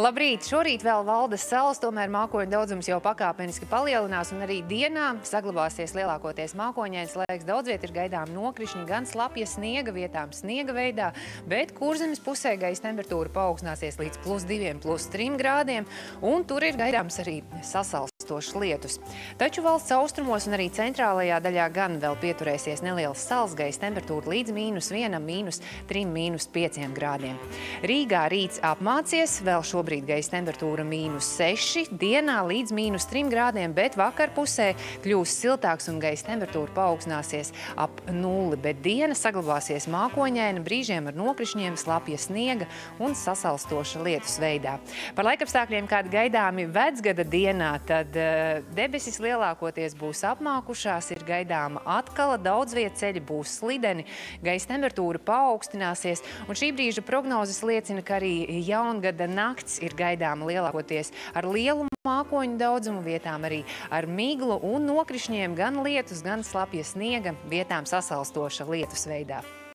Labrīt! Šorīt vēl valdas salas, tomēr mākoņu daudzums jau pakāpeniski palielinās un arī dienā saglabāsies lielākoties mākoņains laiks. Daudz viet ir gaidām nokrišņi, gan slapja sniega vietām sniega veidā, bet kurzemes pusē gaisa temperatūra paaugstināsies līdz plus 2, plus 3 grādiem un tur ir gaidāms arī sasals ilgstošs lietus. Taču valsts austrumos un arī centrālajā daļā gan vēl pieturēsies neliels salsgais temperatūra līdz mīnus 1, mīnus 3, mīnus 5 grādiem. Rīgā rīts apmācies, vēl šobrīd gaisa temperatūra mīnus 6, dienā līdz mīnus 3 grādiem, bet vakar pusē kļūs siltāks un gaisa temperatūra paaugstināsies ap nulli, bet diena saglabāsies mākoņaina, brīžiem ar nokrišņiem, slapja sniega un sasalstoša lietus veidā. Par laikapstākļiem, kādi gaidāmi vecgada dienā, tad tad eh, debesis lielākoties būs apmākušās, ir gaidāma atkala, daudz viet ceļi būs slideni, gaisa temperatūra paaugstināsies, un šī brīža prognozes liecina, ka arī jaungada nakts ir gaidāma lielākoties ar lielu mākoņu daudzumu, vietām arī ar miglu un nokrišņiem gan lietus, gan slapja sniega, vietām sasalstoša lietus veidā.